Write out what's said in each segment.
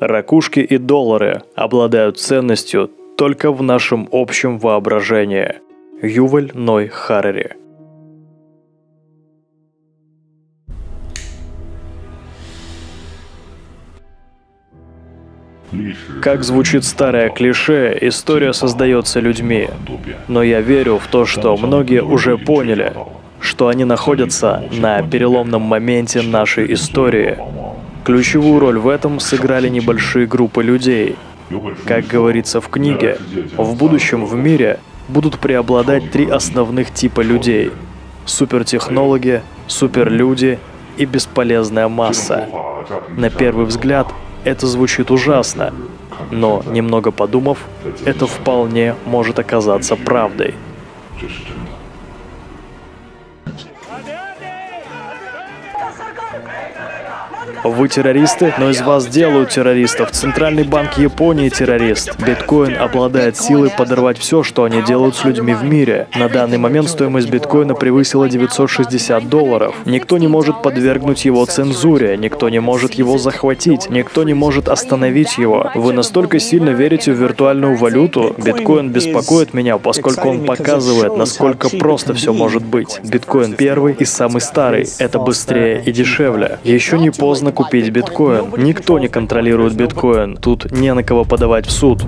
Ракушки и доллары обладают ценностью только в нашем общем воображении. Юваль Ной Харари Как звучит старое клише, история создается людьми. Но я верю в то, что многие уже поняли, что они находятся на переломном моменте нашей истории. Ключевую роль в этом сыграли небольшие группы людей. Как говорится в книге, в будущем в мире будут преобладать три основных типа людей. Супертехнологи, суперлюди и бесполезная масса. На первый взгляд, это звучит ужасно, но немного подумав, это вполне может оказаться правдой. Вы террористы, но из вас делают террористов. Центральный банк Японии террорист. Биткоин обладает силой подорвать все, что они делают с людьми в мире. На данный момент стоимость биткоина превысила 960 долларов. Никто не может подвергнуть его цензуре, никто не может его захватить, никто не может остановить его. Вы настолько сильно верите в виртуальную валюту? Биткоин беспокоит меня, поскольку он показывает, насколько просто все может быть. Биткоин первый и самый старый. Это быстрее и дешевле. Еще не поздно купить биткоин. Никто не контролирует биткоин. Тут не на кого подавать в суд.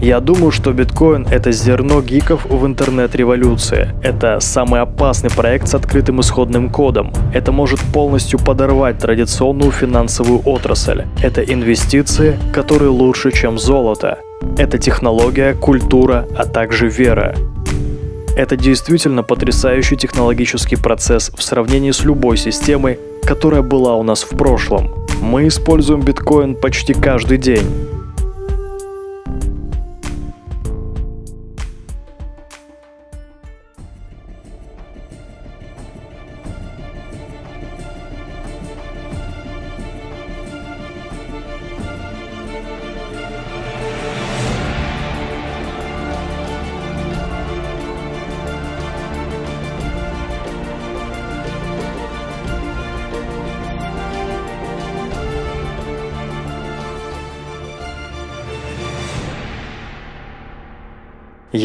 Я думаю, что биткоин — это зерно гиков в интернет-революции. Это самый опасный проект с открытым исходным кодом. Это может полностью подорвать традиционную финансовую отрасль. Это инвестиции, которые лучше, чем золото. Это технология, культура, а также вера. Это действительно потрясающий технологический процесс в сравнении с любой системой, которая была у нас в прошлом. Мы используем биткоин почти каждый день.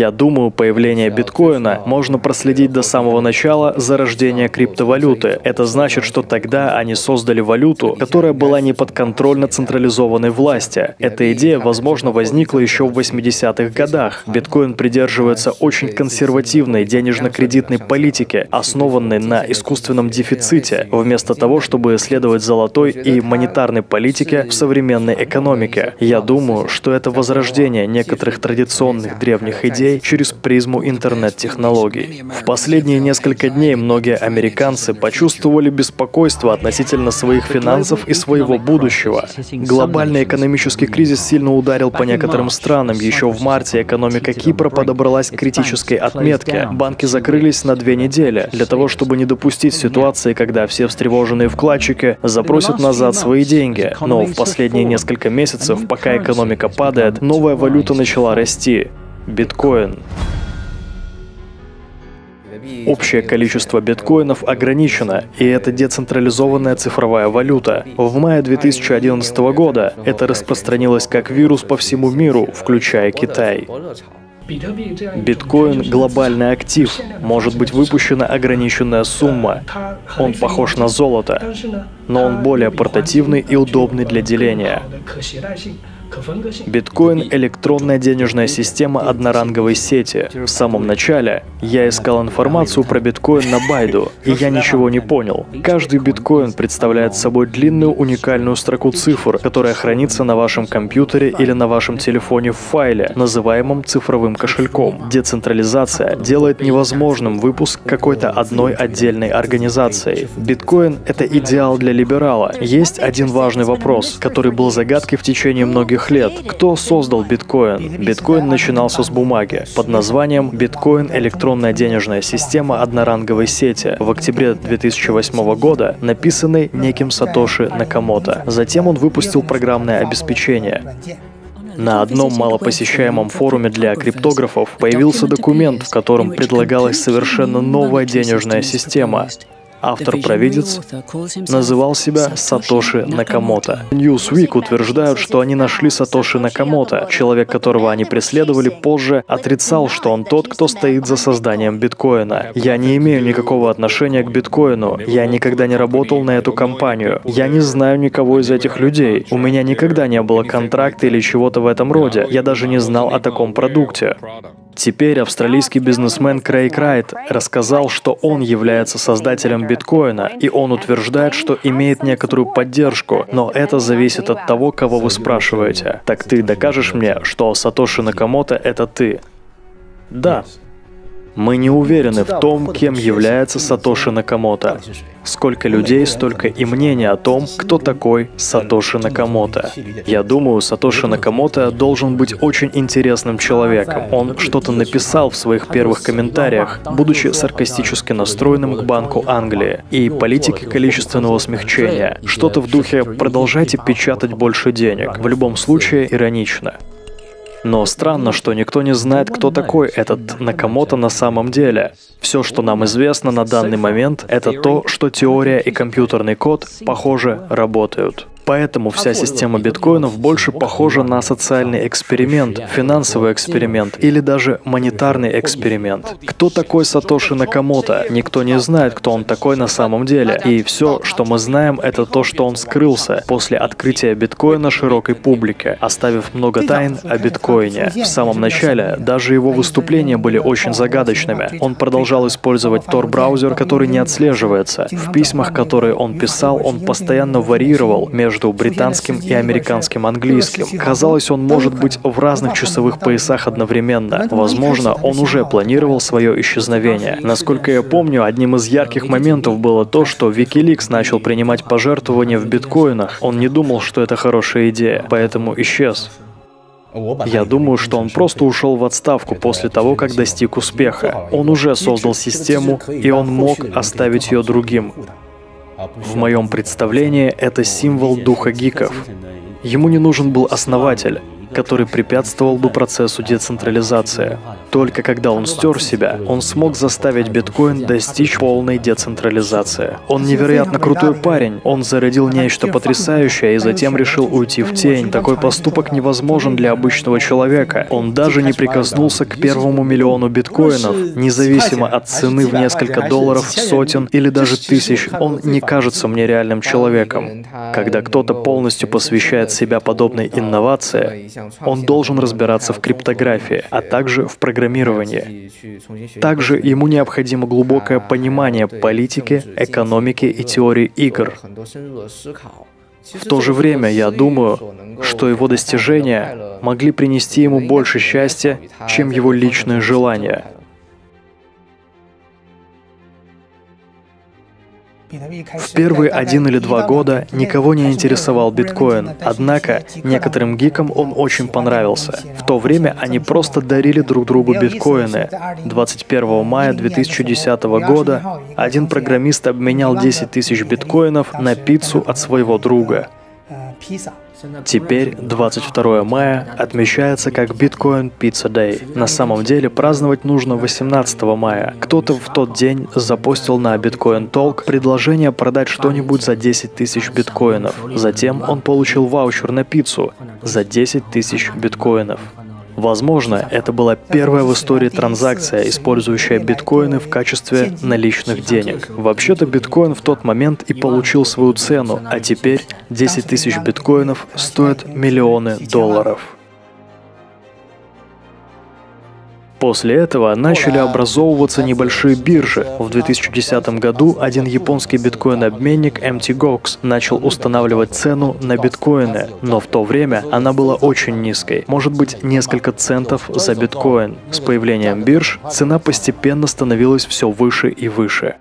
Я думаю, появление биткоина можно проследить до самого начала зарождения криптовалюты. Это значит, что тогда они создали валюту, которая была не подконтрольна централизованной власти. Эта идея, возможно, возникла еще в 80-х годах. Биткоин придерживается очень консервативной денежно-кредитной политики, основанной на искусственном дефиците, вместо того, чтобы следовать золотой и монетарной политике в современной экономике. Я думаю, что это возрождение некоторых традиционных древних идей, через призму интернет-технологий. В последние несколько дней многие американцы почувствовали беспокойство относительно своих финансов и своего будущего. Глобальный экономический кризис сильно ударил по некоторым странам. Еще в марте экономика Кипра подобралась к критической отметке. Банки закрылись на две недели для того, чтобы не допустить ситуации, когда все встревоженные вкладчики запросят назад свои деньги. Но в последние несколько месяцев, пока экономика падает, новая валюта начала расти. Биткоин. Общее количество биткоинов ограничено, и это децентрализованная цифровая валюта. В мае 2011 года это распространилось как вирус по всему миру, включая Китай. Биткоин – глобальный актив. Может быть выпущена ограниченная сумма. Он похож на золото, но он более портативный и удобный для деления. Биткоин — электронная денежная система одноранговой сети. В самом начале я искал информацию про биткоин на Байду, и я ничего не понял. Каждый биткоин представляет собой длинную уникальную строку цифр, которая хранится на вашем компьютере или на вашем телефоне в файле, называемом цифровым кошельком. Децентрализация делает невозможным выпуск какой-то одной отдельной организации. Биткоин — это идеал для либерала. Есть один важный вопрос, который был загадкой в течение многих многих лет. Кто создал биткоин? Биткоин начинался с бумаги под названием «Биткоин – электронная денежная система одноранговой сети» в октябре 2008 года, написанный неким Сатоши Накамото. Затем он выпустил программное обеспечение. На одном малопосещаемом форуме для криптографов появился документ, в котором предлагалась совершенно новая денежная система автор-провидец, называл себя Сатоши Накамото. Newsweek утверждают, что они нашли Сатоши Накамото. Человек, которого они преследовали, позже отрицал, что он тот, кто стоит за созданием биткоина. Я не имею никакого отношения к биткоину. Я никогда не работал на эту компанию. Я не знаю никого из этих людей. У меня никогда не было контракта или чего-то в этом роде. Я даже не знал о таком продукте. Теперь австралийский бизнесмен Крейг Райт рассказал, что он является создателем биткоина, и он утверждает, что имеет некоторую поддержку, но это зависит от того, кого вы спрашиваете. Так ты докажешь мне, что Сатоши Накамото — это ты? Да. Мы не уверены в том, кем является Сатоши Накамото. Сколько людей, столько и мнений о том, кто такой Сатоши Накамото. Я думаю, Сатоши Накамото должен быть очень интересным человеком. Он что-то написал в своих первых комментариях, будучи саркастически настроенным к Банку Англии и политике количественного смягчения. Что-то в духе «продолжайте печатать больше денег». В любом случае, иронично. Но странно, что никто не знает, кто такой этот Накамото на самом деле. Все, что нам известно на данный момент, это то, что теория и компьютерный код, похоже, работают. Поэтому вся система биткоинов больше похожа на социальный эксперимент, финансовый эксперимент или даже монетарный эксперимент. Кто такой Сатоши Накамото? Никто не знает, кто он такой на самом деле. И все, что мы знаем, это то, что он скрылся после открытия биткоина широкой публике, оставив много тайн о биткоине. В самом начале даже его выступления были очень загадочными. Он продолжал использовать Tor-браузер, который не отслеживается. В письмах, которые он писал, он постоянно варьировал между между британским и американским английским. Казалось, он может быть в разных часовых поясах одновременно. Возможно, он уже планировал свое исчезновение. Насколько я помню, одним из ярких моментов было то, что Wikileaks начал принимать пожертвования в биткоинах. Он не думал, что это хорошая идея, поэтому исчез. Я думаю, что он просто ушел в отставку после того, как достиг успеха. Он уже создал систему, и он мог оставить ее другим. В моем представлении это символ духа гиков. Ему не нужен был основатель, который препятствовал бы процессу децентрализации. Только когда он стер себя, он смог заставить биткоин достичь полной децентрализации. Он невероятно крутой парень, он зародил нечто потрясающее и затем решил уйти в тень. Такой поступок невозможен для обычного человека. Он даже не прикоснулся к первому миллиону биткоинов, независимо от цены в несколько долларов, сотен или даже тысяч. Он не кажется мне реальным человеком. Когда кто-то полностью посвящает себя подобной инновации, он должен разбираться в криптографии, а также в программировании. Также ему необходимо глубокое понимание политики, экономики и теории игр. В то же время я думаю, что его достижения могли принести ему больше счастья, чем его личные желания. В первые один или два года никого не интересовал биткоин, однако некоторым гикам он очень понравился. В то время они просто дарили друг другу биткоины. 21 мая 2010 года один программист обменял 10 тысяч биткоинов на пиццу от своего друга. Теперь 22 мая отмечается как Bitcoin Pizza Day. На самом деле праздновать нужно 18 мая. Кто-то в тот день запостил на Bitcoin Talk предложение продать что-нибудь за 10 тысяч биткоинов. Затем он получил ваучер на пиццу за 10 тысяч биткоинов. Возможно, это была первая в истории транзакция, использующая биткоины в качестве наличных денег. Вообще-то биткоин в тот момент и получил свою цену, а теперь 10 тысяч биткоинов стоят миллионы долларов. После этого начали образовываться небольшие биржи. В 2010 году один японский биткоин-обменник MTGOX начал устанавливать цену на биткоины, но в то время она была очень низкой, может быть несколько центов за биткоин. С появлением бирж цена постепенно становилась все выше и выше.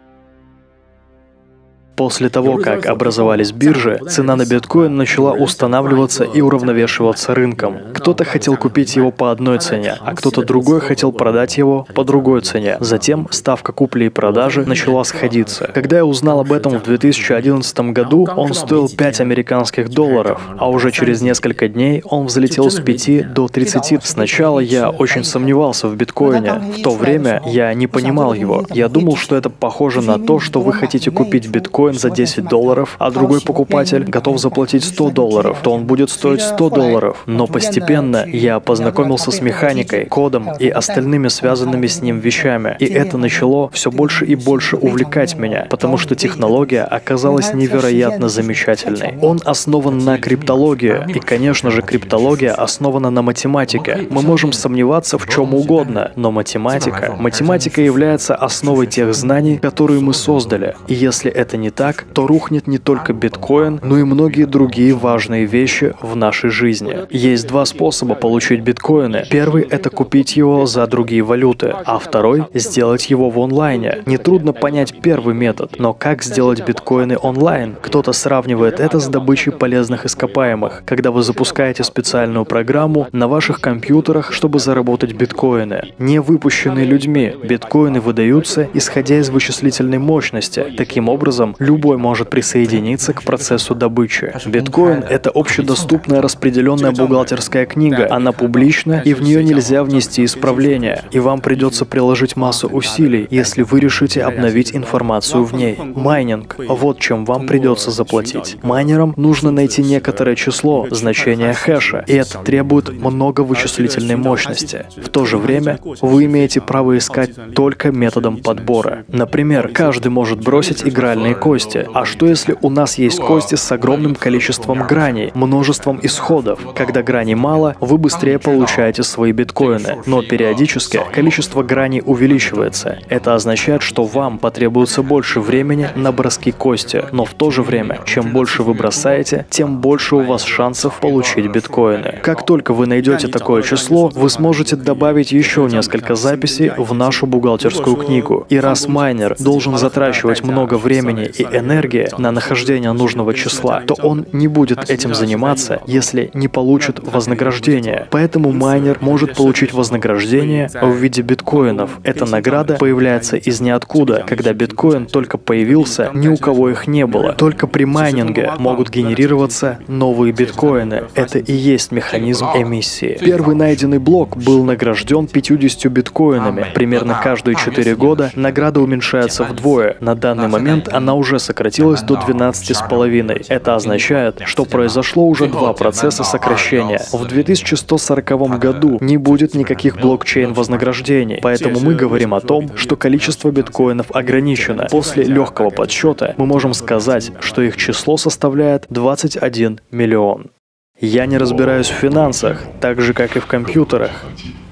После того, как образовались биржи, цена на биткоин начала устанавливаться и уравновешиваться рынком. Кто-то хотел купить его по одной цене, а кто-то другой хотел продать его по другой цене. Затем ставка купли и продажи начала сходиться. Когда я узнал об этом в 2011 году, он стоил 5 американских долларов, а уже через несколько дней он взлетел с 5 до 30. Сначала я очень сомневался в биткоине. В то время я не понимал его. Я думал, что это похоже на то, что вы хотите купить биткоин биткоин за 10 долларов, а другой покупатель готов заплатить 100 долларов, то он будет стоить 100 долларов. Но постепенно я познакомился с механикой, кодом и остальными связанными с ним вещами. И это начало все больше и больше увлекать меня, потому что технология оказалась невероятно замечательной. Он основан на криптологии, и, конечно же, криптология основана на математике. Мы можем сомневаться в чем угодно, но математика, математика является основой тех знаний, которые мы создали. И если это не так, то рухнет не только биткоин, но и многие другие важные вещи в нашей жизни. Есть два способа получить биткоины. Первый — это купить его за другие валюты, а второй — сделать его в онлайне. Нетрудно понять первый метод, но как сделать биткоины онлайн? Кто-то сравнивает это с добычей полезных ископаемых, когда вы запускаете специальную программу на ваших компьютерах, чтобы заработать биткоины. Не выпущенные людьми, биткоины выдаются, исходя из вычислительной мощности. Таким образом, любой может присоединиться к процессу добычи. Биткоин — это общедоступная распределенная бухгалтерская книга. Она публична, и в нее нельзя внести исправления. И вам придется приложить массу усилий, если вы решите обновить информацию в ней. Майнинг — вот чем вам придется заплатить. Майнерам нужно найти некоторое число, значение хэша, и это требует много вычислительной мощности. В то же время вы имеете право искать только методом подбора. Например, каждый может бросить игральные кости. А что если у нас есть кости с огромным количеством граней, множеством исходов? Когда граней мало, вы быстрее получаете свои биткоины, но периодически количество граней увеличивается. Это означает, что вам потребуется больше времени на броски кости, но в то же время, чем больше вы бросаете, тем больше у вас шансов получить биткоины. Как только вы найдете такое число, вы сможете добавить еще несколько записей в нашу бухгалтерскую книгу. И раз майнер должен затрачивать много времени и энергия на нахождение нужного числа, то он не будет этим заниматься, если не получит вознаграждение. Поэтому майнер может получить вознаграждение в виде биткоинов. Эта награда появляется из ниоткуда. Когда биткоин только появился, ни у кого их не было. Только при майнинге могут генерироваться новые биткоины. Это и есть механизм эмиссии. Первый найденный блок был награжден 50 биткоинами. Примерно каждые 4 года награда уменьшается вдвое. На данный момент она уже сократилась до 12,5. Это означает, что произошло уже два процесса сокращения. В 2140 году не будет никаких блокчейн-вознаграждений, поэтому мы говорим о том, что количество биткоинов ограничено. После легкого подсчета мы можем сказать, что их число составляет 21 миллион. Я не разбираюсь в финансах, так же как и в компьютерах.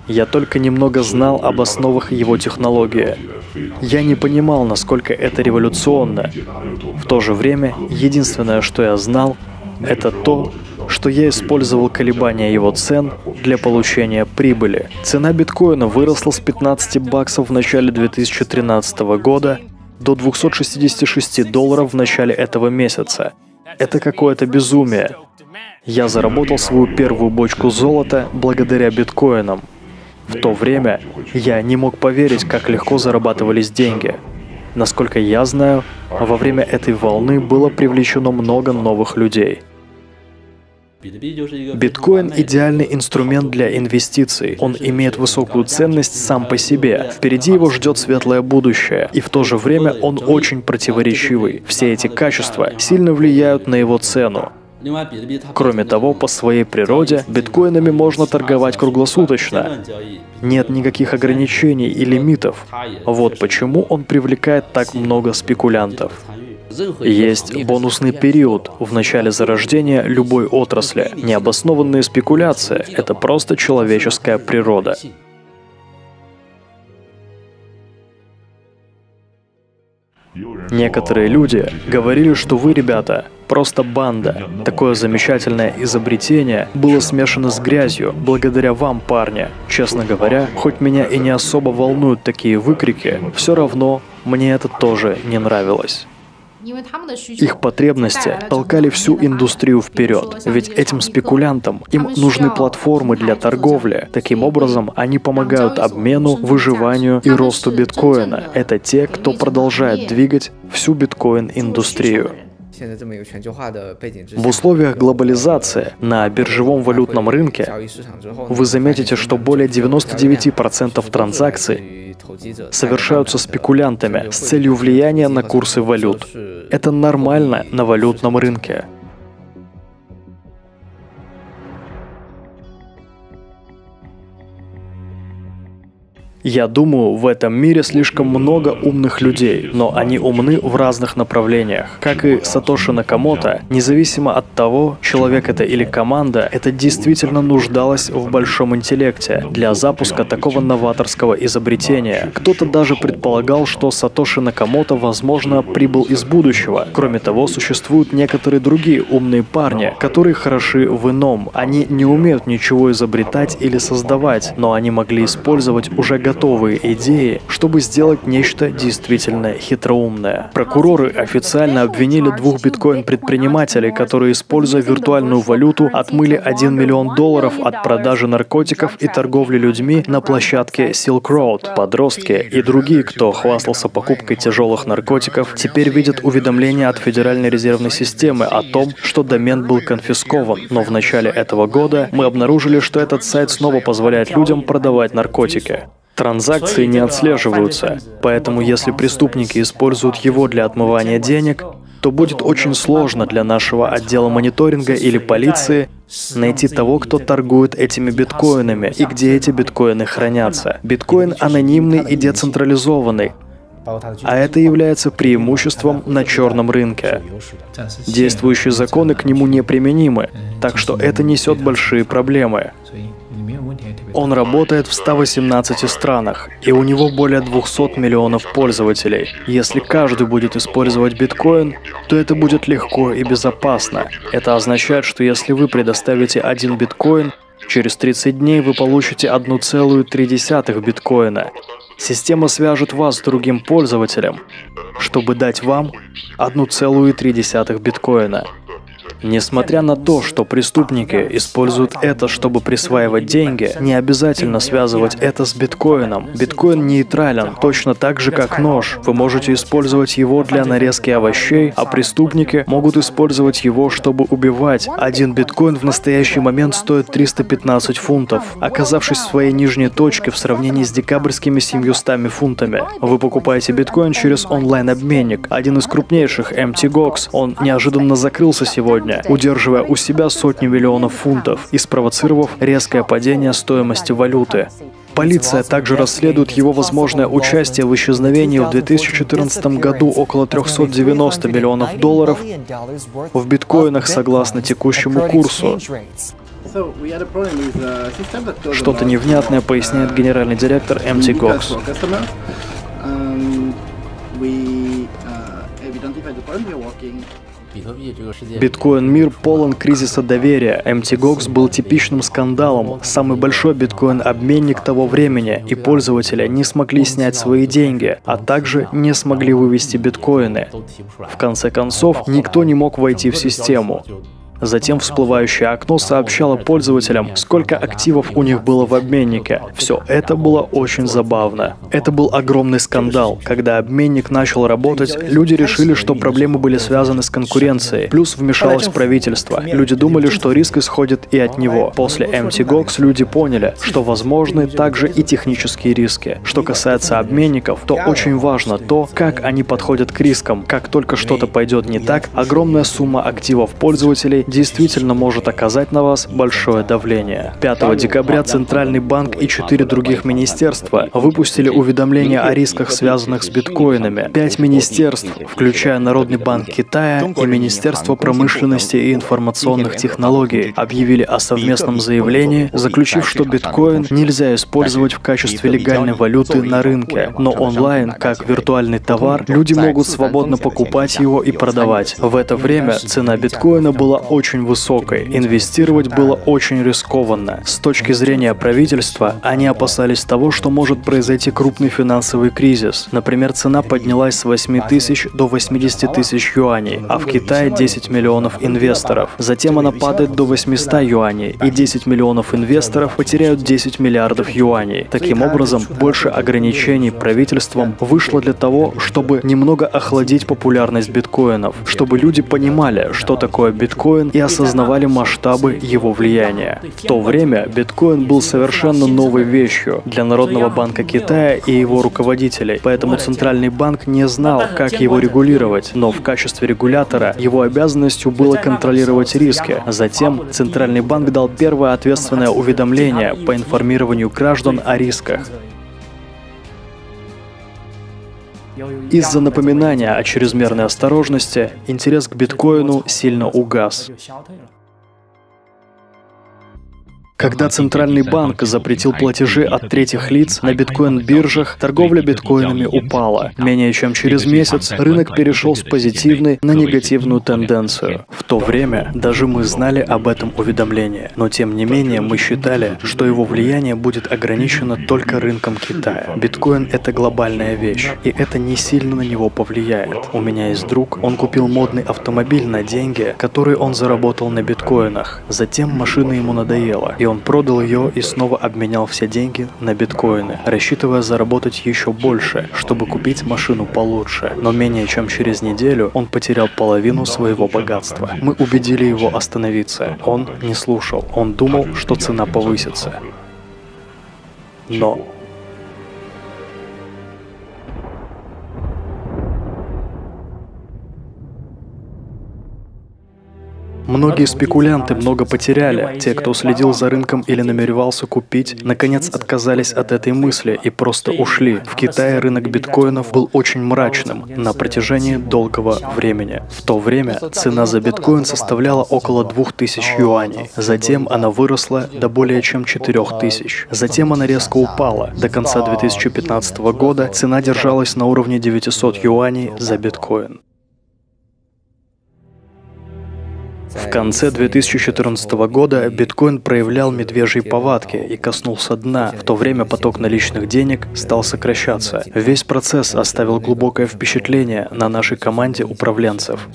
Я только немного знал об основах его технологии. Я не понимал, насколько это революционно. В то же время, единственное, что я знал, это то, что я использовал колебания его цен для получения прибыли. Цена биткоина выросла с 15 баксов в начале 2013 года до 266 долларов в начале этого месяца. Это какое-то безумие. Я заработал свою первую бочку золота благодаря биткоинам. В то время я не мог поверить, как легко зарабатывались деньги. Насколько я знаю, во время этой волны было привлечено много новых людей. Биткоин – идеальный инструмент для инвестиций. Он имеет высокую ценность сам по себе. Впереди его ждет светлое будущее. И в то же время он очень противоречивый. Все эти качества сильно влияют на его цену. Кроме того, по своей природе биткоинами можно торговать круглосуточно. Нет никаких ограничений и лимитов. Вот почему он привлекает так много спекулянтов. Есть бонусный период в начале зарождения любой отрасли. Необоснованные спекуляции — это просто человеческая природа. Некоторые люди говорили, что вы, ребята, просто банда. Такое замечательное изобретение было смешано с грязью, благодаря вам, парня. Честно говоря, хоть меня и не особо волнуют такие выкрики, все равно мне это тоже не нравилось. Их потребности толкали всю индустрию вперед, ведь этим спекулянтам им нужны платформы для торговли. Таким образом, они помогают обмену, выживанию и росту биткоина. Это те, кто продолжает двигать всю биткоин-индустрию. В условиях глобализации на биржевом валютном рынке вы заметите, что более 99% транзакций совершаются спекулянтами с целью влияния на курсы валют. Это нормально на валютном рынке. Я думаю, в этом мире слишком много умных людей, но они умны в разных направлениях. Как и Сатоши Накамото, независимо от того, человек это или команда, это действительно нуждалось в большом интеллекте для запуска такого новаторского изобретения. Кто-то даже предполагал, что Сатоши Накамото, возможно, прибыл из будущего. Кроме того, существуют некоторые другие умные парни, которые хороши в ином. Они не умеют ничего изобретать или создавать, но они могли использовать уже готовые готовые идеи, чтобы сделать нечто действительно хитроумное. Прокуроры официально обвинили двух биткоин-предпринимателей, которые, используя виртуальную валюту, отмыли 1 миллион долларов от продажи наркотиков и торговли людьми на площадке Silk Road. Подростки и другие, кто хвастался покупкой тяжелых наркотиков, теперь видят уведомления от Федеральной резервной системы о том, что домен был конфискован. Но в начале этого года мы обнаружили, что этот сайт снова позволяет людям продавать наркотики. Транзакции не отслеживаются, поэтому если преступники используют его для отмывания денег, то будет очень сложно для нашего отдела мониторинга или полиции найти того, кто торгует этими биткоинами и где эти биткоины хранятся. Биткоин анонимный и децентрализованный, а это является преимуществом на черном рынке. Действующие законы к нему неприменимы, так что это несет большие проблемы. Он работает в 118 странах, и у него более 200 миллионов пользователей. Если каждый будет использовать биткоин, то это будет легко и безопасно. Это означает, что если вы предоставите один биткоин, через 30 дней вы получите 1,3 биткоина. Система свяжет вас с другим пользователем, чтобы дать вам 1,3 биткоина. Несмотря на то, что преступники используют это, чтобы присваивать деньги, не обязательно связывать это с биткоином. Биткоин нейтрален, точно так же, как нож. Вы можете использовать его для нарезки овощей, а преступники могут использовать его, чтобы убивать. Один биткоин в настоящий момент стоит 315 фунтов, оказавшись в своей нижней точке в сравнении с декабрьскими 700 фунтами. Вы покупаете биткоин через онлайн-обменник, один из крупнейших, MTGOX. Он неожиданно закрылся сегодня, уровня, удерживая у себя сотни миллионов фунтов и спровоцировав резкое падение стоимости валюты. Полиция также расследует его возможное участие в исчезновении в 2014 году около 390 миллионов долларов в биткоинах согласно текущему курсу. Что-то невнятное поясняет генеральный директор MT Gox. Биткоин-мир полон кризиса доверия. MTGOX был типичным скандалом. Самый большой биткоин-обменник того времени, и пользователи не смогли снять свои деньги, а также не смогли вывести биткоины. В конце концов, никто не мог войти в систему. Затем всплывающее окно сообщало пользователям, сколько активов у них было в обменнике. Все это было очень забавно. Это был огромный скандал. Когда обменник начал работать, люди решили, что проблемы были связаны с конкуренцией. Плюс вмешалось правительство. Люди думали, что риск исходит и от него. После MTGOX люди поняли, что возможны также и технические риски. Что касается обменников, то очень важно то, как они подходят к рискам. Как только что-то пойдет не так, огромная сумма активов пользователей действительно может оказать на вас большое давление. 5 декабря Центральный банк и четыре других министерства выпустили уведомления о рисках, связанных с биткоинами. Пять министерств, включая Народный банк Китая и Министерство промышленности и информационных технологий, объявили о совместном заявлении, заключив, что биткоин нельзя использовать в качестве легальной валюты на рынке, но онлайн, как виртуальный товар, люди могут свободно покупать его и продавать. В это время цена биткоина была очень высокой. Инвестировать было очень рискованно. С точки зрения правительства, они опасались того, что может произойти крупный финансовый кризис. Например, цена поднялась с 8 тысяч до 80 тысяч юаней, а в Китае 10 миллионов инвесторов. Затем она падает до 800 юаней, и 10 миллионов инвесторов потеряют 10 миллиардов юаней. Таким образом, больше ограничений правительством вышло для того, чтобы немного охладить популярность биткоинов, чтобы люди понимали, что такое биткоин и осознавали масштабы его влияния. В то время биткоин был совершенно новой вещью для Народного банка Китая и его руководителей, поэтому Центральный банк не знал, как его регулировать, но в качестве регулятора его обязанностью было контролировать риски. Затем Центральный банк дал первое ответственное уведомление по информированию граждан о рисках. Из-за напоминания о чрезмерной осторожности интерес к биткоину сильно угас. Когда Центральный банк запретил платежи от третьих лиц на биткоин-биржах, торговля биткоинами упала. Менее чем через месяц рынок перешел с позитивной на негативную тенденцию. В то время даже мы знали об этом уведомлении, но тем не менее мы считали, что его влияние будет ограничено только рынком Китая. Биткоин — это глобальная вещь, и это не сильно на него повлияет. У меня есть друг, он купил модный автомобиль на деньги, которые он заработал на биткоинах. Затем машина ему надоела, и он продал ее и снова обменял все деньги на биткоины, рассчитывая заработать еще больше, чтобы купить машину получше. Но менее чем через неделю он потерял половину своего богатства. Мы убедили его остановиться. Он не слушал. Он думал, что цена повысится. Но Многие спекулянты много потеряли. Те, кто следил за рынком или намеревался купить, наконец отказались от этой мысли и просто ушли. В Китае рынок биткоинов был очень мрачным на протяжении долгого времени. В то время цена за биткоин составляла около 2000 юаней. Затем она выросла до более чем 4000. Затем она резко упала. До конца 2015 года цена держалась на уровне 900 юаней за биткоин. В конце 2014 года биткоин проявлял медвежьи повадки и коснулся дна. В то время поток наличных денег стал сокращаться. Весь процесс оставил глубокое впечатление на нашей команде управленцев.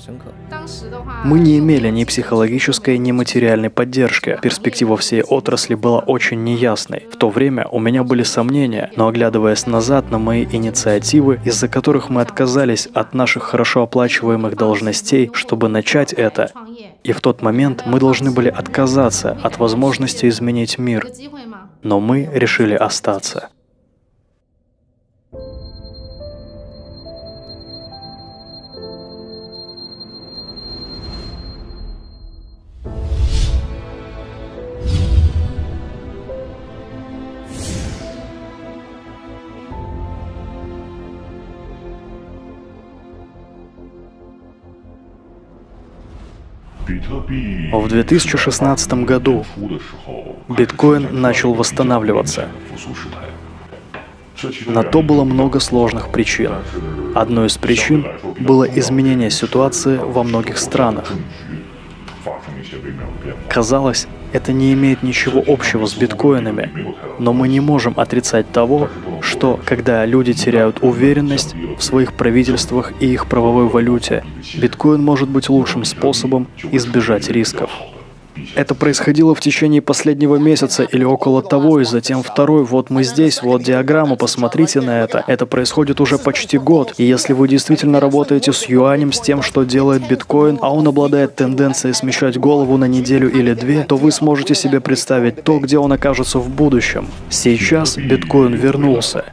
Мы не имели ни психологической, ни материальной поддержки. Перспектива всей отрасли была очень неясной. В то время у меня были сомнения, но оглядываясь назад на мои инициативы, из-за которых мы отказались от наших хорошо оплачиваемых должностей, чтобы начать это, и в тот момент мы должны были отказаться от возможности изменить мир, но мы решили остаться. В 2016 году биткоин начал восстанавливаться. На то было много сложных причин. Одной из причин было изменение ситуации во многих странах. Казалось, это не имеет ничего общего с биткоинами, но мы не можем отрицать того, что когда люди теряют уверенность в своих правительствах и их правовой валюте, биткоин может быть лучшим способом избежать рисков. Это происходило в течение последнего месяца или около того, и затем второй. Вот мы здесь, вот диаграмма, посмотрите на это. Это происходит уже почти год. И если вы действительно работаете с юанем, с тем, что делает биткоин, а он обладает тенденцией смещать голову на неделю или две, то вы сможете себе представить то, где он окажется в будущем. Сейчас биткоин вернулся.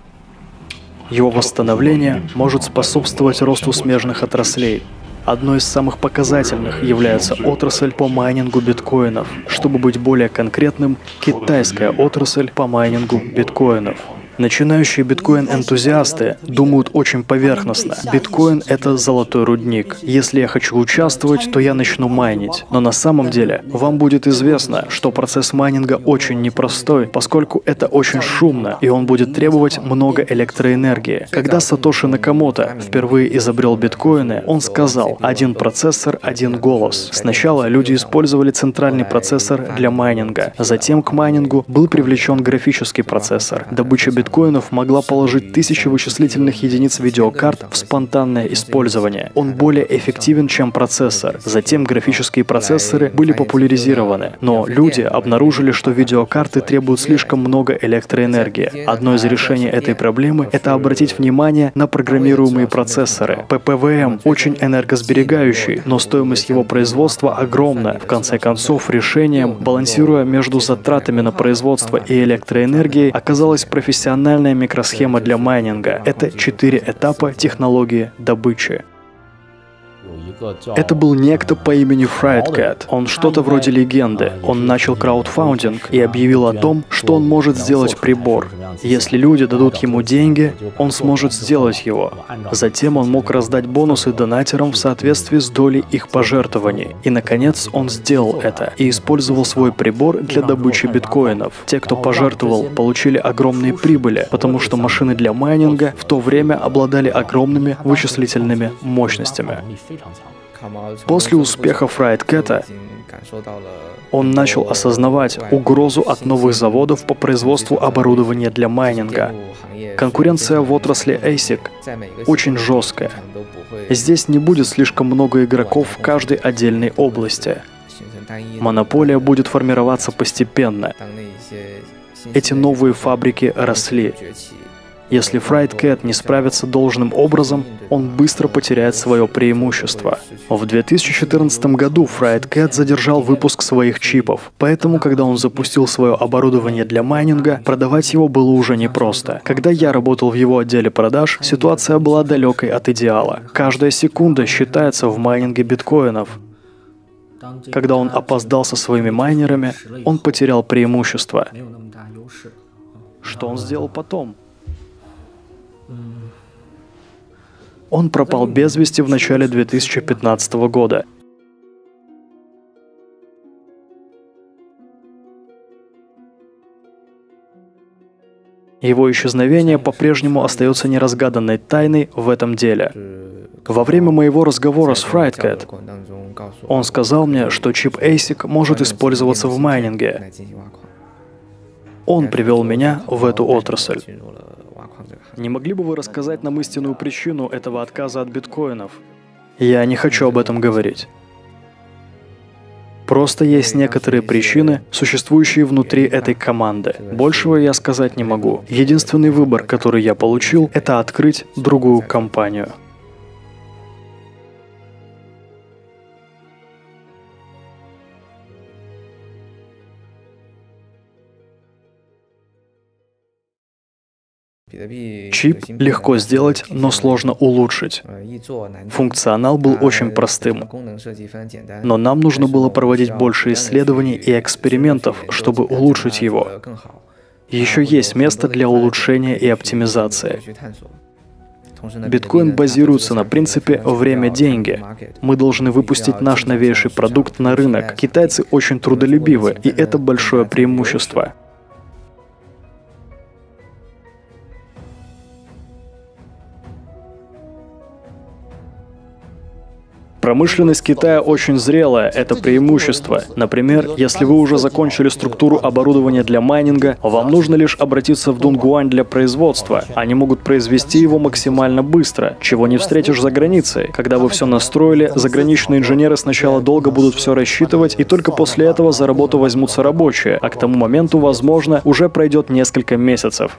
Его восстановление может способствовать росту смежных отраслей. Одной из самых показательных является отрасль по майнингу биткоинов. Чтобы быть более конкретным, китайская отрасль по майнингу биткоинов. Начинающие биткоин-энтузиасты думают очень поверхностно. Биткоин — это золотой рудник. Если я хочу участвовать, то я начну майнить. Но на самом деле вам будет известно, что процесс майнинга очень непростой, поскольку это очень шумно, и он будет требовать много электроэнергии. Когда Сатоши Накамото впервые изобрел биткоины, он сказал «один процессор, один голос». Сначала люди использовали центральный процессор для майнинга. Затем к майнингу был привлечен графический процессор. Добыча биткоина биткоинов могла положить тысячи вычислительных единиц видеокарт в спонтанное использование. Он более эффективен, чем процессор. Затем графические процессоры были популяризированы, но люди обнаружили, что видеокарты требуют слишком много электроэнергии. Одно из решений этой проблемы — это обратить внимание на программируемые процессоры. ППВМ очень энергосберегающий, но стоимость его производства огромна. В конце концов, решением, балансируя между затратами на производство и электроэнергией, оказалась профессиональная Функциональная микросхема для майнинга — это четыре этапа технологии добычи. Это был некто по имени Cat. Он что-то вроде легенды. Он начал краудфаундинг и объявил о том, что он может сделать прибор. Если люди дадут ему деньги, он сможет сделать его. Затем он мог раздать бонусы донатерам в соответствии с долей их пожертвований. И, наконец, он сделал это и использовал свой прибор для добычи биткоинов. Те, кто пожертвовал, получили огромные прибыли, потому что машины для майнинга в то время обладали огромными вычислительными мощностями. После успеха Фрайдкэта он начал осознавать угрозу от новых заводов по производству оборудования для майнинга. Конкуренция в отрасли ASIC очень жесткая. Здесь не будет слишком много игроков в каждой отдельной области. Монополия будет формироваться постепенно. Эти новые фабрики росли. Если Fried Cat не справится должным образом, он быстро потеряет свое преимущество. В 2014 году Fried Cat задержал выпуск своих чипов, поэтому, когда он запустил свое оборудование для майнинга, продавать его было уже непросто. Когда я работал в его отделе продаж, ситуация была далекой от идеала. Каждая секунда считается в майнинге биткоинов. Когда он опоздал со своими майнерами, он потерял преимущество. Что он сделал потом? Он пропал без вести в начале 2015 года. Его исчезновение по-прежнему остается неразгаданной тайной в этом деле. Во время моего разговора с Friedcat, он сказал мне, что чип ASIC может использоваться в майнинге. Он привел меня в эту отрасль. Не могли бы вы рассказать нам истинную причину этого отказа от биткоинов? Я не хочу об этом говорить. Просто есть некоторые причины, существующие внутри этой команды. Большего я сказать не могу. Единственный выбор, который я получил, это открыть другую компанию. Чип легко сделать, но сложно улучшить. Функционал был очень простым. Но нам нужно было проводить больше исследований и экспериментов, чтобы улучшить его. Еще есть место для улучшения и оптимизации. Биткоин базируется на принципе «время-деньги». Мы должны выпустить наш новейший продукт на рынок. Китайцы очень трудолюбивы, и это большое преимущество. Промышленность Китая очень зрелая, это преимущество. Например, если вы уже закончили структуру оборудования для майнинга, вам нужно лишь обратиться в Дунгуань для производства. Они могут произвести его максимально быстро, чего не встретишь за границей. Когда вы все настроили, заграничные инженеры сначала долго будут все рассчитывать, и только после этого за работу возьмутся рабочие, а к тому моменту, возможно, уже пройдет несколько месяцев.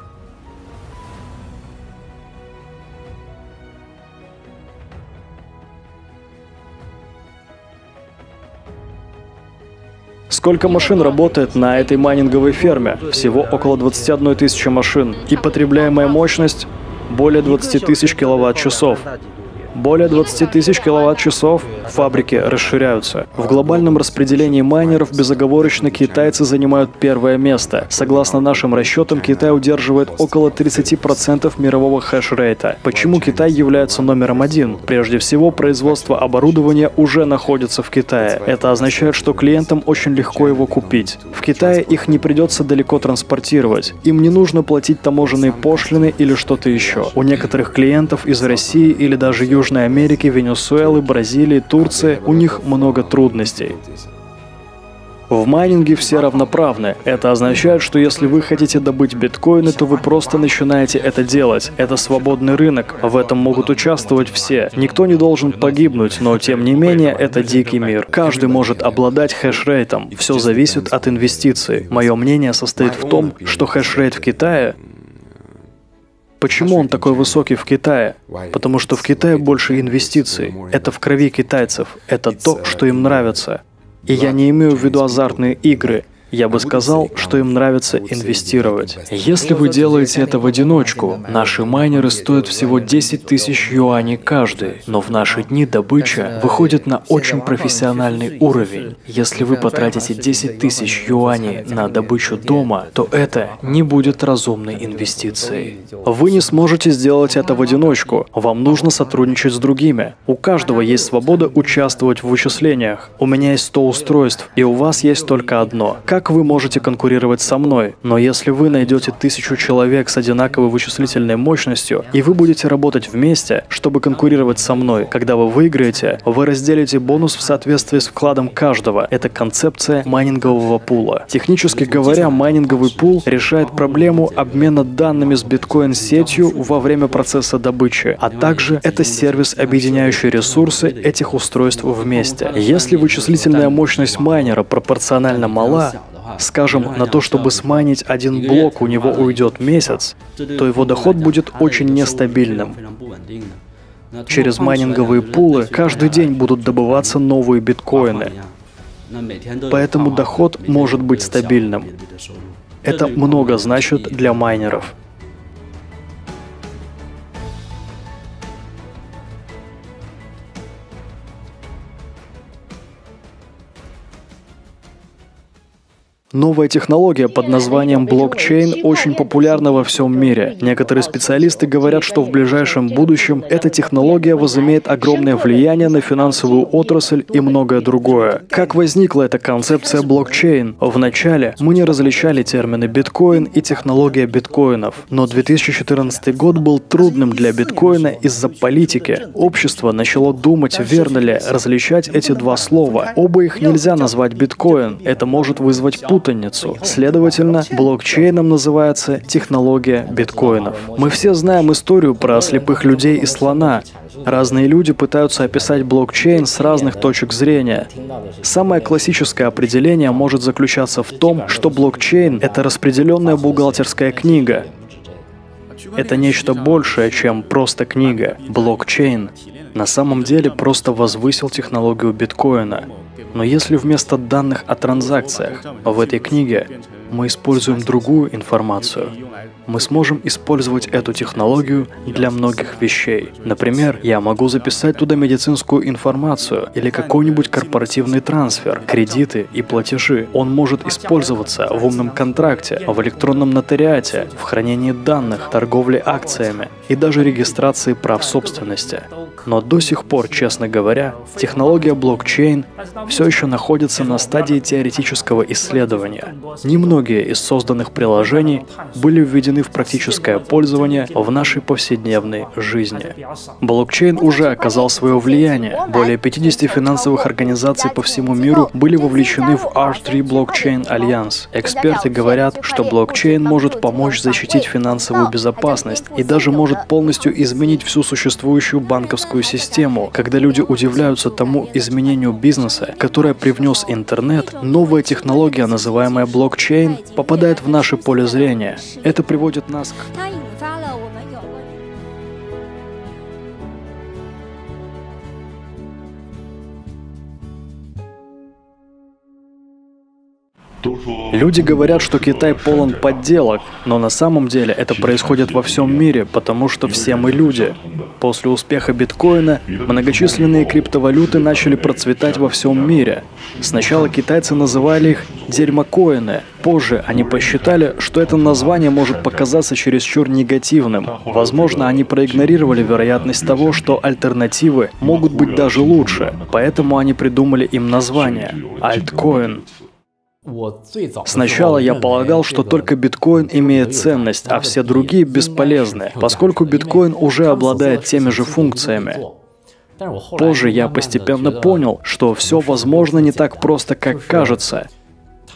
Сколько машин работает на этой майнинговой ферме? Всего около 21 тысячи машин. И потребляемая мощность более 20 тысяч киловатт-часов. Более 20 тысяч киловатт-часов. Фабрики расширяются. В глобальном распределении майнеров безоговорочно китайцы занимают первое место. Согласно нашим расчетам, Китай удерживает около 30% мирового хэш-рейта. Почему Китай является номером один? Прежде всего, производство оборудования уже находится в Китае. Это означает, что клиентам очень легко его купить. В Китае их не придется далеко транспортировать. Им не нужно платить таможенные пошлины или что-то еще. У некоторых клиентов из России или даже Южной Америки, Венесуэлы, Бразилии, Турции у них много трудностей. В майнинге все равноправны. Это означает, что если вы хотите добыть биткоины, то вы просто начинаете это делать. Это свободный рынок. В этом могут участвовать все. Никто не должен погибнуть, но тем не менее это дикий мир. Каждый может обладать хэшрейтом. Все зависит от инвестиций. Мое мнение состоит в том, что хэшрейт в Китае Почему он такой высокий в Китае? Потому что в Китае больше инвестиций. Это в крови китайцев. Это то, что им нравится. И я не имею в виду азартные игры. Я бы сказал, что им нравится инвестировать. Если вы делаете это в одиночку, наши майнеры стоят всего 10 тысяч юаней каждый, но в наши дни добыча выходит на очень профессиональный уровень. Если вы потратите 10 тысяч юаней на добычу дома, то это не будет разумной инвестицией. Вы не сможете сделать это в одиночку. Вам нужно сотрудничать с другими. У каждого есть свобода участвовать в вычислениях. У меня есть 100 устройств, и у вас есть только одно. Как как вы можете конкурировать со мной? Но если вы найдете тысячу человек с одинаковой вычислительной мощностью, и вы будете работать вместе, чтобы конкурировать со мной, когда вы выиграете, вы разделите бонус в соответствии с вкладом каждого. Это концепция майнингового пула. Технически говоря, майнинговый пул решает проблему обмена данными с биткоин-сетью во время процесса добычи, а также это сервис, объединяющий ресурсы этих устройств вместе. Если вычислительная мощность майнера пропорционально мала, скажем, на то, чтобы сманить один блок у него уйдет месяц, то его доход будет очень нестабильным. Через майнинговые пулы каждый день будут добываться новые биткоины. Поэтому доход может быть стабильным. Это много значит для майнеров. Новая технология под названием блокчейн очень популярна во всем мире. Некоторые специалисты говорят, что в ближайшем будущем эта технология возымеет огромное влияние на финансовую отрасль и многое другое. Как возникла эта концепция блокчейн? Вначале мы не различали термины биткоин и технология биткоинов, но 2014 год был трудным для биткоина из-за политики. Общество начало думать, верно ли различать эти два слова. Оба их нельзя назвать биткоин. Это может вызвать путаницу путаницу. Следовательно, блокчейном называется технология биткоинов. Мы все знаем историю про слепых людей и слона. Разные люди пытаются описать блокчейн с разных точек зрения. Самое классическое определение может заключаться в том, что блокчейн — это распределенная бухгалтерская книга. Это нечто большее, чем просто книга. Блокчейн на самом деле просто возвысил технологию биткоина. Но если вместо данных о транзакциях в этой книге мы используем другую информацию, мы сможем использовать эту технологию для многих вещей. Например, я могу записать туда медицинскую информацию или какой-нибудь корпоративный трансфер, кредиты и платежи. Он может использоваться в умном контракте, в электронном нотариате, в хранении данных, торговле акциями и даже регистрации прав собственности. Но до сих пор, честно говоря, технология блокчейн все еще находится на стадии теоретического исследования. Немногие из созданных приложений были введены в практическое пользование в нашей повседневной жизни. Блокчейн уже оказал свое влияние. Более 50 финансовых организаций по всему миру были вовлечены в R3 Blockchain Alliance. Эксперты говорят, что блокчейн может помочь защитить финансовую безопасность и даже может полностью изменить всю существующую банковскую банковскую систему. Когда люди удивляются тому изменению бизнеса, которое привнес интернет, новая технология, называемая блокчейн, попадает в наше поле зрения. Это приводит нас к... Люди говорят, что Китай полон подделок, но на самом деле это происходит во всем мире, потому что все мы люди. После успеха биткоина многочисленные криптовалюты начали процветать во всем мире. Сначала китайцы называли их дерьмокоины. Позже они посчитали, что это название может показаться чересчур негативным. Возможно, они проигнорировали вероятность того, что альтернативы могут быть даже лучше. Поэтому они придумали им название – альткоин. Сначала я полагал, что только биткоин имеет ценность, а все другие бесполезны, поскольку биткоин уже обладает теми же функциями. Позже я постепенно понял, что все возможно не так просто, как кажется.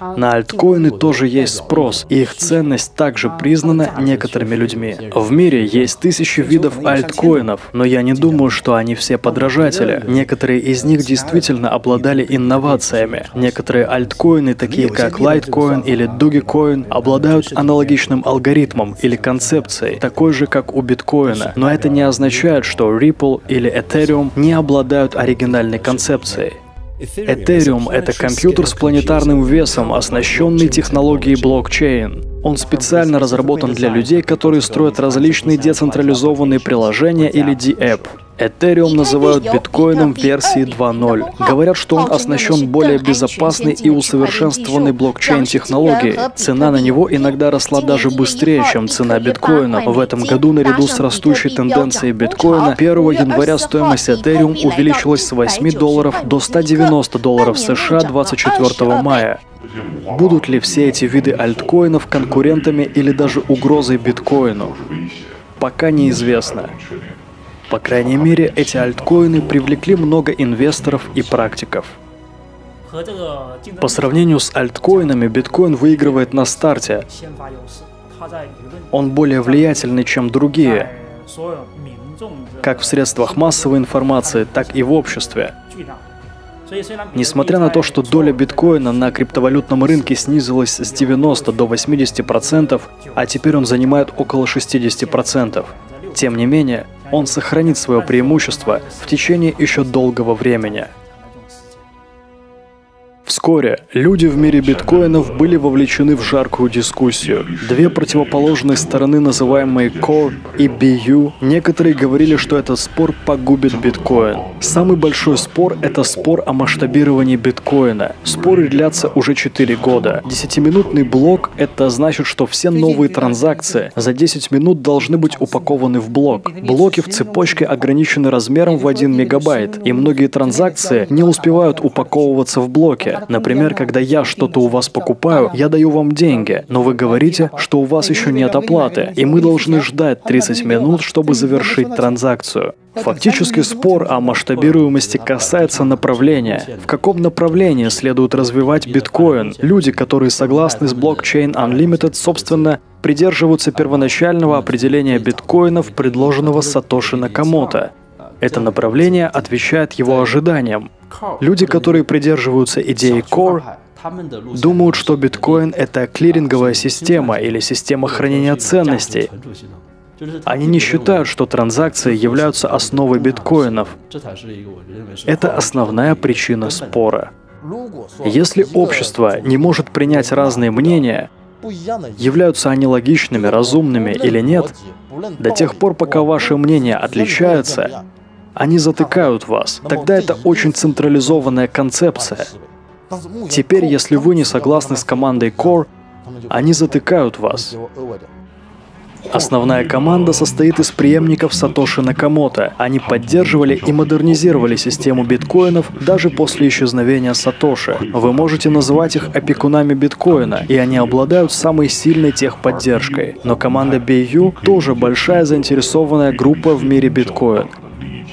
На альткоины тоже есть спрос, и их ценность также признана некоторыми людьми. В мире есть тысячи видов альткоинов, но я не думаю, что они все подражатели. Некоторые из них действительно обладали инновациями. Некоторые альткоины, такие как Litecoin или Dogecoin, обладают аналогичным алгоритмом или концепцией, такой же, как у биткоина. Но это не означает, что Ripple или Ethereum не обладают оригинальной концепцией. Этериум — это компьютер с планетарным весом, оснащенный технологией блокчейн. Он специально разработан для людей, которые строят различные децентрализованные приложения или D-App. Этериум называют биткоином версии 2.0. Говорят, что он оснащен более безопасной и усовершенствованной блокчейн-технологией. Цена на него иногда росла даже быстрее, чем цена биткоина. В этом году, наряду с растущей тенденцией биткоина, 1 января стоимость Этериум увеличилась с 8 долларов до 190 долларов США 24 мая. Будут ли все эти виды альткоинов конкурентами или даже угрозой биткоину? Пока неизвестно. По крайней мере, эти альткоины привлекли много инвесторов и практиков. По сравнению с альткоинами, биткоин выигрывает на старте. Он более влиятельный, чем другие, как в средствах массовой информации, так и в обществе. Несмотря на то, что доля биткоина на криптовалютном рынке снизилась с 90 до 80%, а теперь он занимает около 60%, тем не менее, он сохранит свое преимущество в течение еще долгого времени. Вскоре люди в мире биткоинов были вовлечены в жаркую дискуссию. Две противоположные стороны, называемые Core и BU, некоторые говорили, что этот спор погубит биткоин. Самый большой спор — это спор о масштабировании биткоина. Споры длятся уже 4 года. Десятиминутный блок — это значит, что все новые транзакции за 10 минут должны быть упакованы в блок. Блоки в цепочке ограничены размером в 1 мегабайт, и многие транзакции не успевают упаковываться в блоке. Например, когда я что-то у вас покупаю, я даю вам деньги, но вы говорите, что у вас еще нет оплаты, и мы должны ждать 30 минут, чтобы завершить транзакцию. Фактически спор о масштабируемости касается направления. В каком направлении следует развивать биткоин? Люди, которые согласны с блокчейн Unlimited, собственно, придерживаются первоначального определения биткоинов, предложенного Сатоши Накамото. Это направление отвечает его ожиданиям. Люди, которые придерживаются идеи Core, думают, что биткоин — это клиринговая система или система хранения ценностей. Они не считают, что транзакции являются основой биткоинов. Это основная причина спора. Если общество не может принять разные мнения, являются они логичными, разумными или нет, до тех пор, пока ваши мнения отличаются, они затыкают вас. Тогда это очень централизованная концепция. Теперь, если вы не согласны с командой Core, они затыкают вас. Основная команда состоит из преемников Сатоши Накамото. Они поддерживали и модернизировали систему биткоинов даже после исчезновения Сатоши. Вы можете называть их опекунами биткоина, и они обладают самой сильной техподдержкой. Но команда BU тоже большая заинтересованная группа в мире биткоин.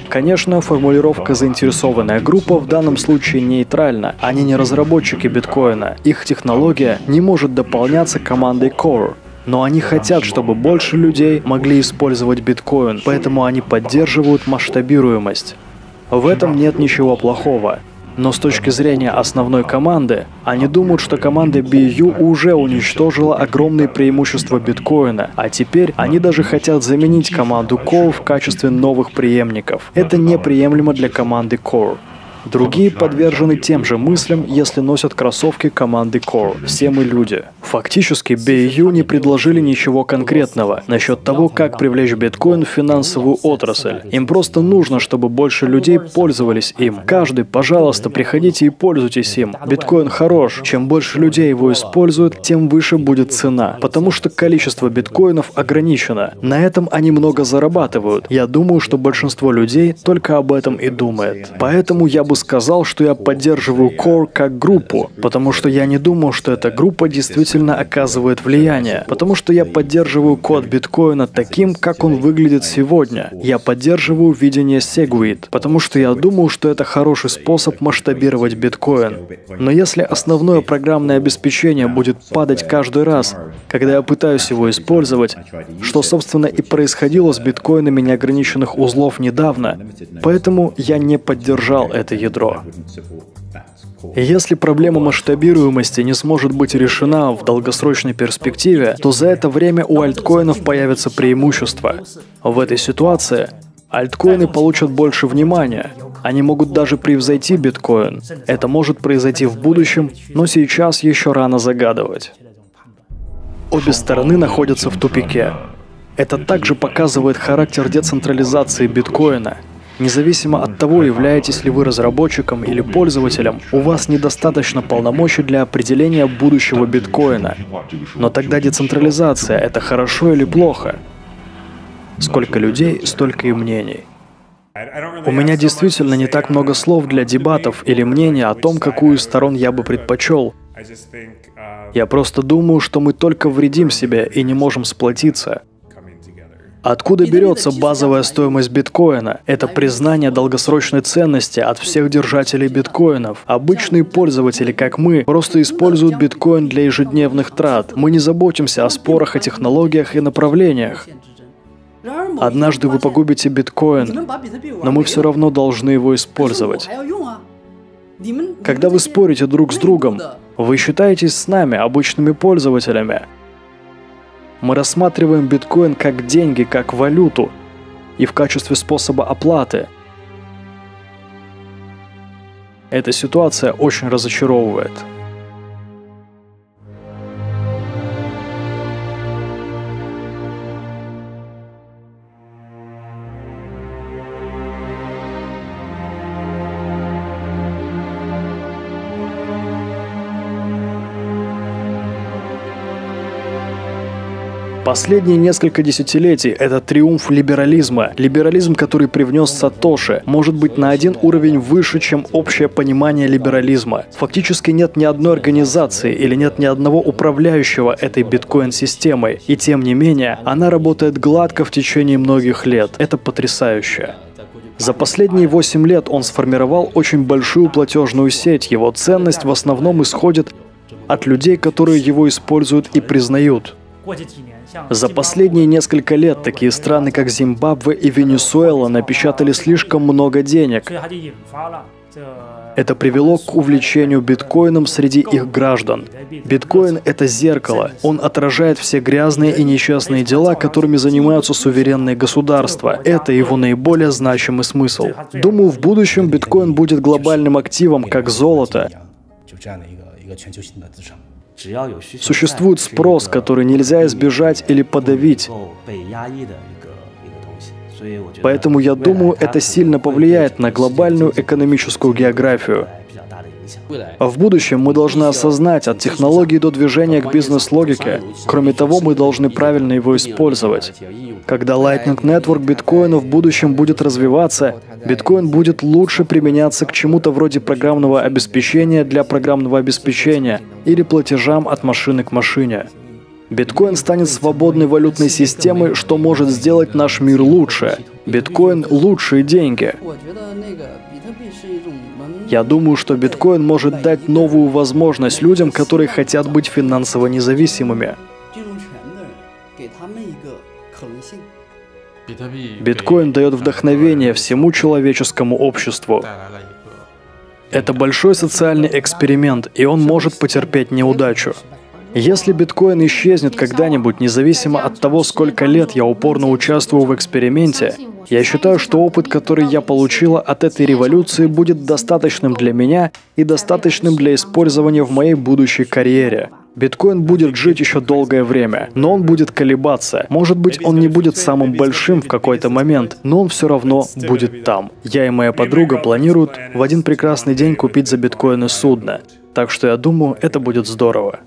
Конечно, формулировка «заинтересованная группа» в данном случае нейтральна. Они не разработчики биткоина. Их технология не может дополняться командой Core. Но они хотят, чтобы больше людей могли использовать биткоин, поэтому они поддерживают масштабируемость. В этом нет ничего плохого. Но с точки зрения основной команды, они думают, что команда BU уже уничтожила огромные преимущества биткоина, а теперь они даже хотят заменить команду Core в качестве новых преемников. Это неприемлемо для команды Core. Другие подвержены тем же мыслям, если носят кроссовки команды Core. Все мы люди. Фактически, BU не предложили ничего конкретного насчет того, как привлечь биткоин в финансовую отрасль. Им просто нужно, чтобы больше людей пользовались им. Каждый, пожалуйста, приходите и пользуйтесь им. Биткоин хорош. Чем больше людей его используют, тем выше будет цена. Потому что количество биткоинов ограничено. На этом они много зарабатывают. Я думаю, что большинство людей только об этом и думает. Поэтому я бы сказал, что я поддерживаю Core как группу, потому что я не думаю, что эта группа действительно оказывает влияние, потому что я поддерживаю код биткоина таким, как он выглядит сегодня. Я поддерживаю видение Segwit, потому что я думаю, что это хороший способ масштабировать биткоин. Но если основное программное обеспечение будет падать каждый раз, когда я пытаюсь его использовать, что, собственно, и происходило с биткоинами неограниченных узлов недавно, поэтому я не поддержал это ядро. Если проблема масштабируемости не сможет быть решена в долгосрочной перспективе, то за это время у альткоинов появятся преимущества. В этой ситуации альткоины получат больше внимания. Они могут даже превзойти биткоин. Это может произойти в будущем, но сейчас еще рано загадывать. Обе стороны находятся в тупике. Это также показывает характер децентрализации биткоина – Независимо от того, являетесь ли вы разработчиком или пользователем, у вас недостаточно полномочий для определения будущего биткоина. Но тогда децентрализация — это хорошо или плохо? Сколько людей, столько и мнений. У меня действительно не так много слов для дебатов или мнения о том, какую из сторон я бы предпочел. Я просто думаю, что мы только вредим себе и не можем сплотиться. Откуда берется базовая стоимость биткоина? Это признание долгосрочной ценности от всех держателей биткоинов. Обычные пользователи, как мы, просто используют биткоин для ежедневных трат. Мы не заботимся о спорах о технологиях и направлениях. Однажды вы погубите биткоин, но мы все равно должны его использовать. Когда вы спорите друг с другом, вы считаетесь с нами, обычными пользователями. Мы рассматриваем биткоин как деньги, как валюту и в качестве способа оплаты. Эта ситуация очень разочаровывает. Последние несколько десятилетий — это триумф либерализма. Либерализм, который привнес Сатоши, может быть на один уровень выше, чем общее понимание либерализма. Фактически нет ни одной организации или нет ни одного управляющего этой биткоин-системой. И тем не менее, она работает гладко в течение многих лет. Это потрясающе. За последние 8 лет он сформировал очень большую платежную сеть. Его ценность в основном исходит от людей, которые его используют и признают. За последние несколько лет такие страны, как Зимбабве и Венесуэла, напечатали слишком много денег. Это привело к увлечению биткоином среди их граждан. Биткоин — это зеркало. Он отражает все грязные и несчастные дела, которыми занимаются суверенные государства. Это его наиболее значимый смысл. Думаю, в будущем биткоин будет глобальным активом, как золото. Существует спрос, который нельзя избежать или подавить. Поэтому я думаю, это сильно повлияет на глобальную экономическую географию. В будущем мы должны осознать от технологии до движения к бизнес-логике. Кроме того, мы должны правильно его использовать. Когда Lightning Network биткоина в будущем будет развиваться, биткоин будет лучше применяться к чему-то вроде программного обеспечения для программного обеспечения или платежам от машины к машине. Биткоин станет свободной валютной системой, что может сделать наш мир лучше. Биткоин – лучшие деньги. Я думаю, что биткоин может дать новую возможность людям, которые хотят быть финансово независимыми. Биткоин дает вдохновение всему человеческому обществу. Это большой социальный эксперимент, и он может потерпеть неудачу. Если биткоин исчезнет когда-нибудь, независимо от того, сколько лет я упорно участвую в эксперименте, я считаю, что опыт, который я получила от этой революции, будет достаточным для меня и достаточным для использования в моей будущей карьере. Биткоин будет жить еще долгое время, но он будет колебаться. Может быть, он не будет самым большим в какой-то момент, но он все равно будет там. Я и моя подруга планируют в один прекрасный день купить за биткоины судно. Так что я думаю, это будет здорово.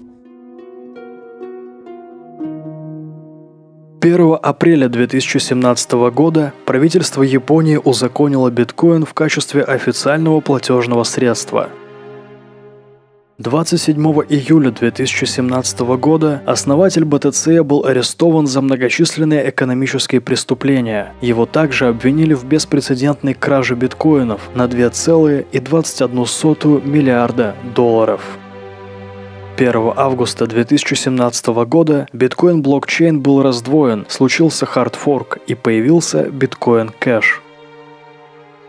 1 апреля 2017 года правительство Японии узаконило биткоин в качестве официального платежного средства. 27 июля 2017 года основатель БТЦ был арестован за многочисленные экономические преступления. Его также обвинили в беспрецедентной краже биткоинов на 2,21 миллиарда долларов. 1 августа 2017 года биткоин-блокчейн был раздвоен, случился хардфорк и появился биткоин кэш.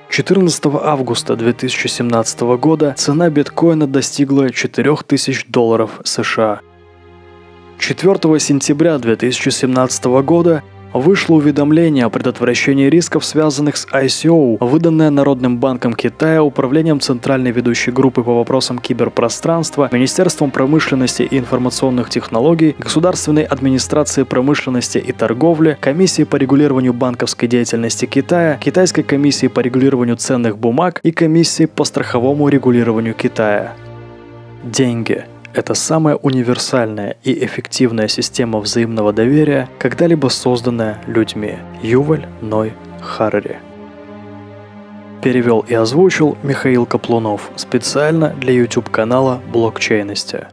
14 августа 2017 года цена биткоина достигла 4000 долларов США. 4 сентября 2017 года вышло уведомление о предотвращении рисков, связанных с ICO, выданное Народным банком Китая, Управлением Центральной ведущей группы по вопросам киберпространства, Министерством промышленности и информационных технологий, Государственной администрации промышленности и торговли, Комиссией по регулированию банковской деятельности Китая, Китайской комиссией по регулированию ценных бумаг и Комиссией по страховому регулированию Китая. Деньги – это самая универсальная и эффективная система взаимного доверия, когда-либо созданная людьми. Юваль Ной Харри. Перевел и озвучил Михаил Каплунов специально для YouTube канала Блокчейности.